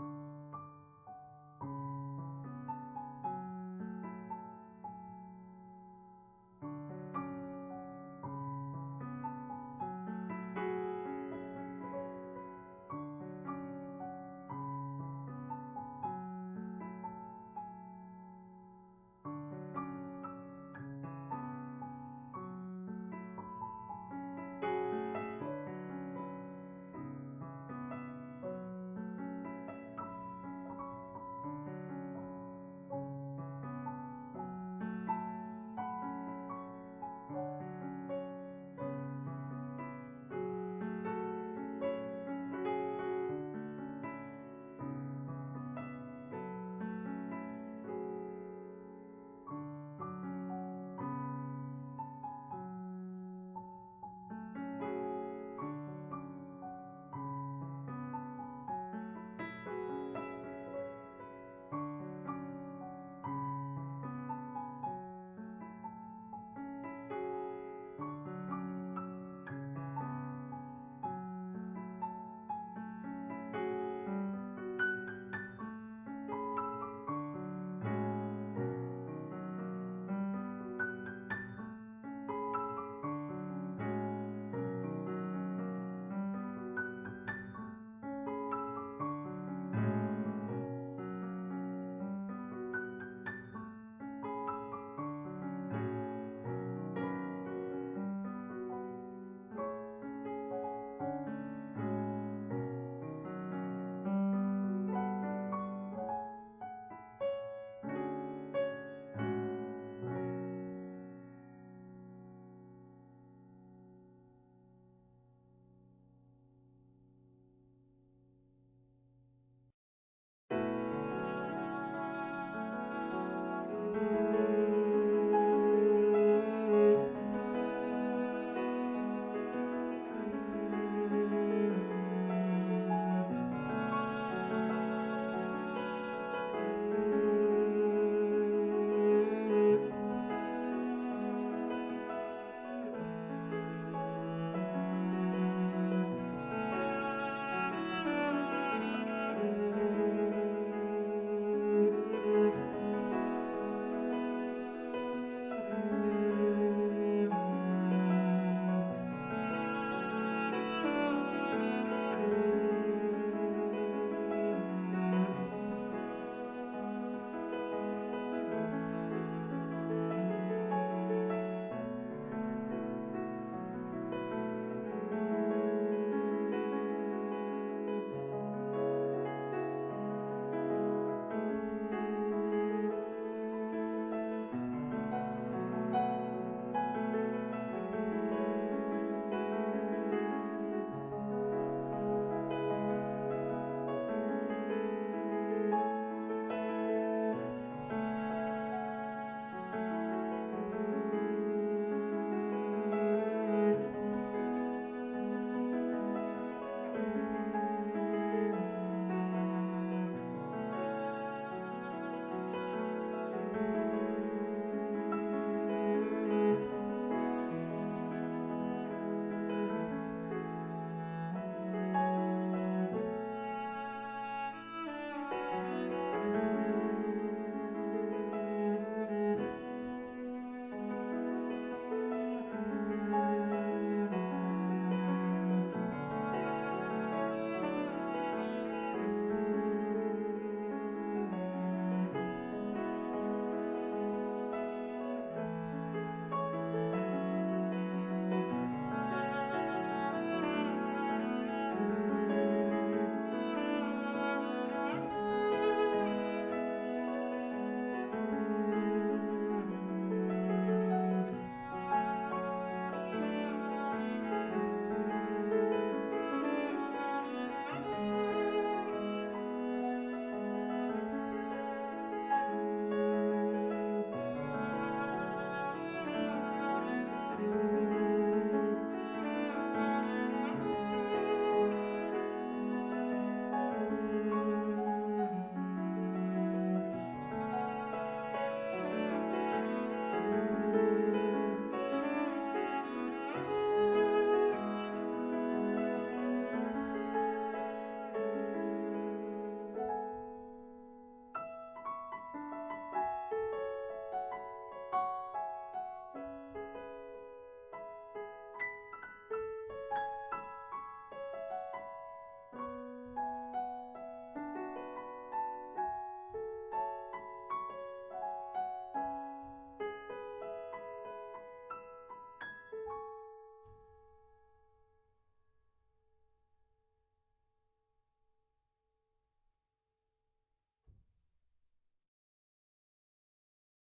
you